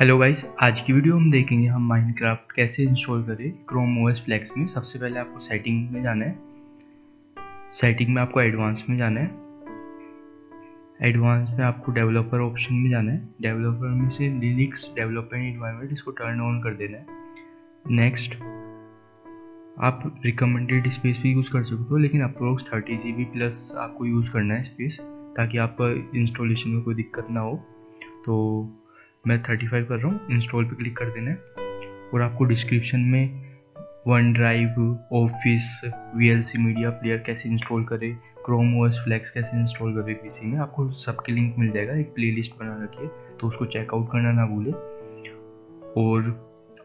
Hello guys आज की video हम देखेंगे हम माइनक्राफ्ट कैसे इंस्टॉल करें क्रोम ओएस फ्लेक्स में। सबसे पहले आपको सेटिंग में जाना है। सेटिंग में आपको एडवांस में जाना है। एडवांस में आपको डेवलपर ऑप्शन में जाना है। डेवलपर में से लिनिक्स डेवलपमेंट इन्वायरमेंट इसको टर्न ऑन कर देना है। नेक्स्ट आप रिकमेंडेड स्पेस भी यूज़ कर सकते हो, लेकिन अप्रोक्स थर्टी जी प्लस आपको यूज़ करना है स्पेस ताकि आपका इंस्टॉलेशन में कोई दिक्कत ना हो। तो मैं थर्टी फाइव कर रहा हूँ इंस्टॉल पे क्लिक कर देना है। और आपको डिस्क्रिप्शन में one drive office V L C media player कैसे इंस्टॉल करें क्रोम ओएस फ्लैक्स कैसे इंस्टॉल करें पीसी में, आपको सबके लिंक मिल जाएगा, एक प्लेलिस्ट बना रखी है तो उसको चेकआउट करना ना भूलें। और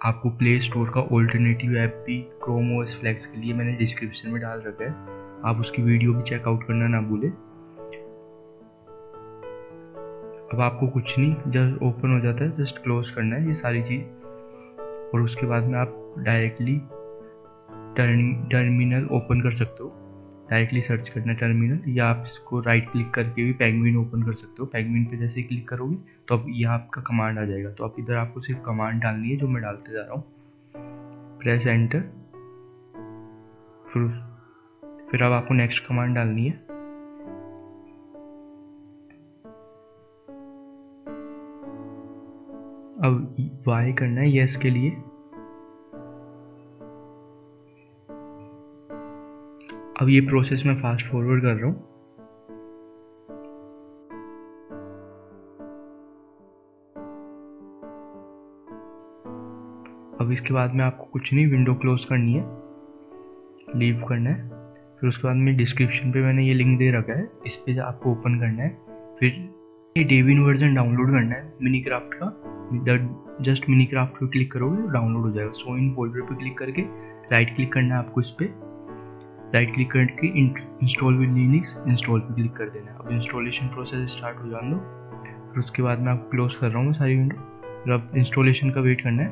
आपको प्ले स्टोर का ऑल्टरनेटिव ऐप भी क्रोम ओएस फ्लैक्स के लिए मैंने डिस्क्रिप्शन में डाल रखा है, आप उसकी वीडियो भी चेकआउट करना ना भूलें। अब आपको कुछ नहीं, जस्ट ओपन हो जाता है, जस्ट क्लोज करना है ये सारी चीज़। और उसके बाद में आप डायरेक्टली टर्मिनल ओपन कर सकते हो। डायरेक्टली सर्च करना टर्मिनल या आप इसको राइट क्लिक करके भी पैंगविन ओपन कर सकते हो। पैंगविन पे जैसे क्लिक करोगे तो अब यह आपका कमांड आ जाएगा। तो अब इधर आपको सिर्फ़ कमांड डालनी है, जो मैं डालते जा रहा हूँ। प्रेस एंटर फिर फिर अब आपको नेक्स्ट कमांड डालनी है। अब वाई करना है यस के लिए। अब ये प्रोसेस मैं फास्ट फॉरवर्ड कर रहा हूँ। अब इसके बाद में आपको कुछ नहीं विंडो क्लोज करनी है लीव करना है। फिर उसके बाद में डिस्क्रिप्शन पे मैंने ये लिंक दे रखा है, इस पर आपको ओपन करना है। फिर ये डेविन वर्जन डाउनलोड करना है मिनी क्राफ्ट का। जस्ट मिनी क्राफ्ट पे क्लिक करोगे डाउनलोड हो जाएगा। सो इन फोल्डर पे क्लिक करके राइट क्लिक करना है आपको इस पर राइट क्लिक करके इंस्टॉल विद लिनिक्स इंस्टॉल पे क्लिक कर देना है। अब इंस्टॉलेशन प्रोसेस स्टार्ट हो जान दो। फिर उसके बाद मैं आपको क्लोज कर रहा हूँ सारी विंडो फिर अब इंस्टॉलेशन का वेट करना है।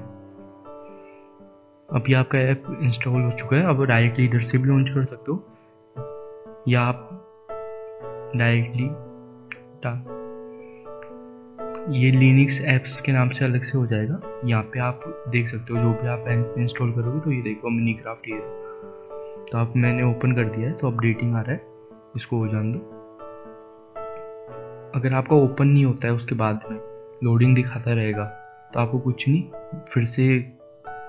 अभी आपका ऐप इंस्टॉल हो चुका है, अब डायरेक्टली इधर से भी लॉन्च कर सकते हो। या आप डायरेक्टली ये लिनिक्स ऐप्स के नाम से अलग से हो जाएगा। यहाँ पे आप देख सकते हो, जो भी आप इंस्टॉल करोगे तो ये देखो मिनी क्राफ्ट ये। तो आप मैंने ओपन कर दिया है तो अपडेटिंग आ रहा है। इसको हो जान दो। अगर आपका ओपन नहीं होता है, उसके बाद में लोडिंग दिखाता रहेगा तो आपको कुछ नहीं, फिर से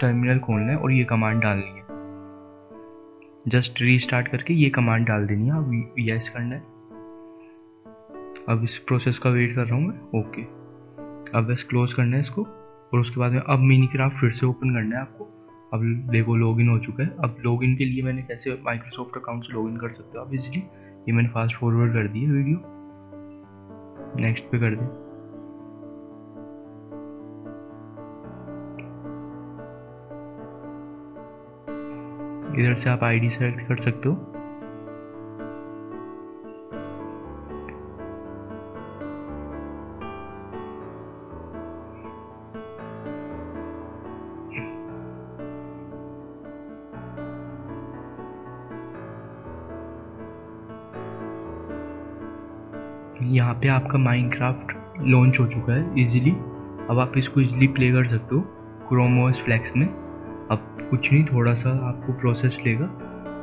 टर्मिनल खोलना है और ये कमांड डालनी है। जस्ट रीस्टार्ट करके ये कमांड डाल देनी है, अब यस करना है। अब इस प्रोसेस का वेट कर रहा हूँ मैं ओके अब बस क्लोज करना है इसको, और उसके बाद में अब मिनी क्राफ्ट फिर से ओपन करना है आपको। अब देखो लॉगिन हो चुका है। अब लॉगिन के लिए मैंने कैसे माइक्रोसॉफ्ट अकाउंट से लॉगिन कर सकते हो आप इजीली ये मैंने फास्ट फॉरवर्ड कर दी है वीडियो नेक्स्ट पे कर दें। इधर से आप आईडी सेलेक्ट कर सकते हो। यहाँ पे आपका माइनक्राफ्ट लॉन्च हो चुका है इजीली अब आप इसको इजीली प्ले कर सकते हो क्रोमोस फ्लैक्स में. अब कुछ नहीं थोड़ा सा आपको प्रोसेस लेगा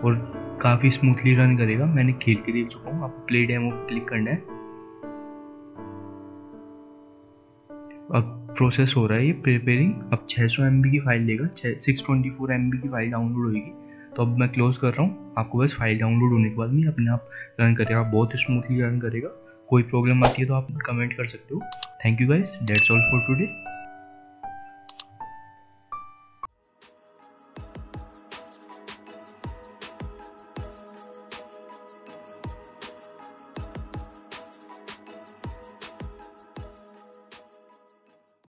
और काफ़ी स्मूथली रन करेगा. मैंने खेल के देख चुका हूँ, आपको प्ले डेमो क्लिक करना है. अब प्रोसेस हो रहा है ये प्रिपेयरिंग अब 600 सौ की फ़ाइल लेगा. छः सिक्स ट्वेंटी फोर की फ़ाइल डाउनलोड होगी. तो अब मैं क्लोज कर रहा हूँ, आपको बस फ़ाइल डाउनलोड होने के बाद में अपने आप रन करेगा. बहुत स्मूथली रन करेगा. कोई प्रॉब्लम आती है तो आप कमेंट कर सकते हो। Thank you guys that's all for today